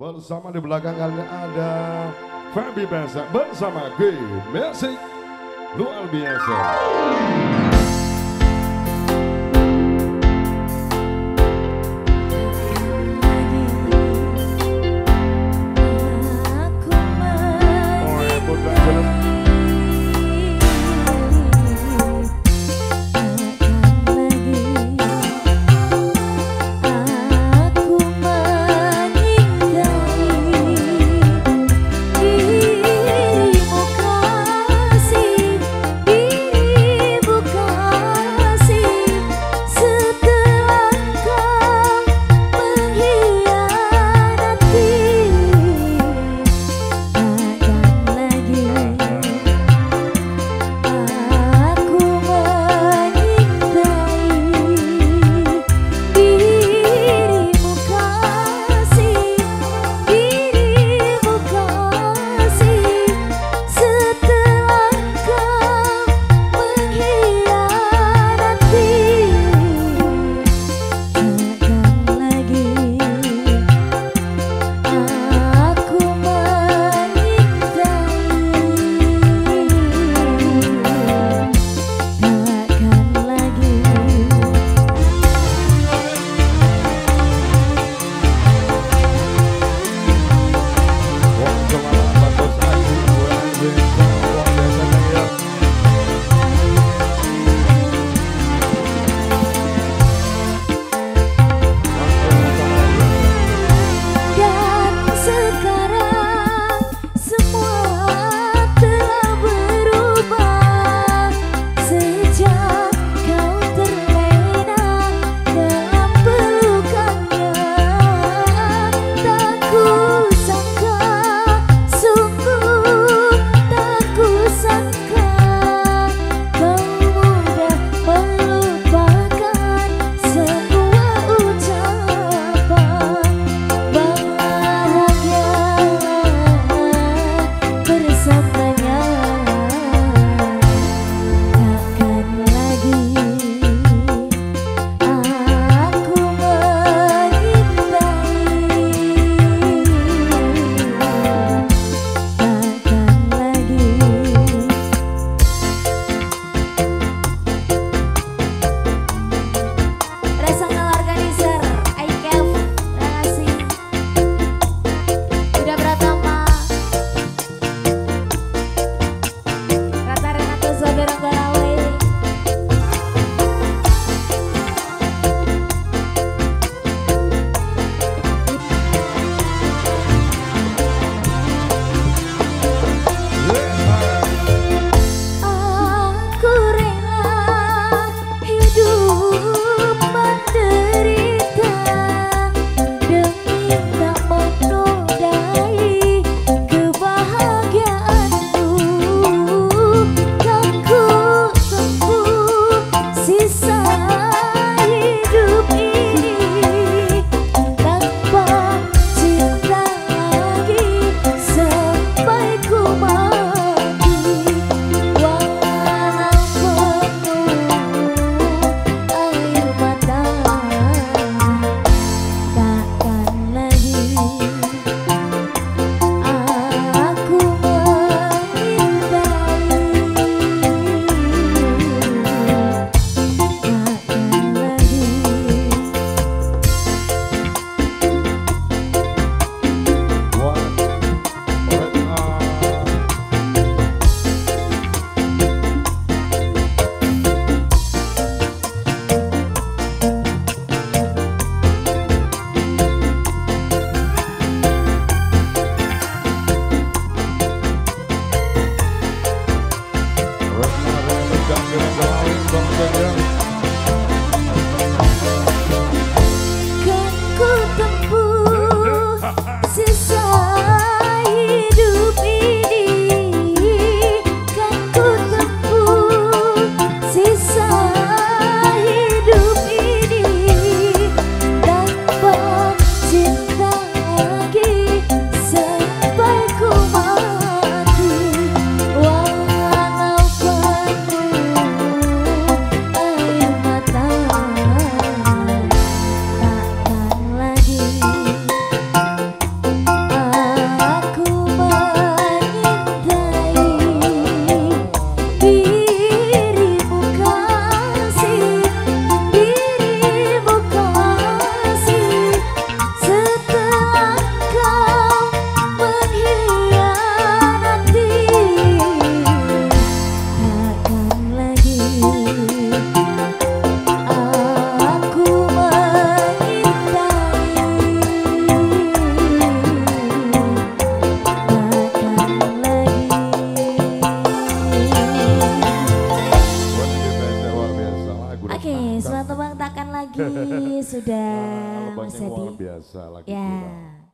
Bersama di belakang kalian ada Fabi Besa bersama G Music luar biasa. Alright. sudah Nah, Mas luar biasa lagi Ya. kurang.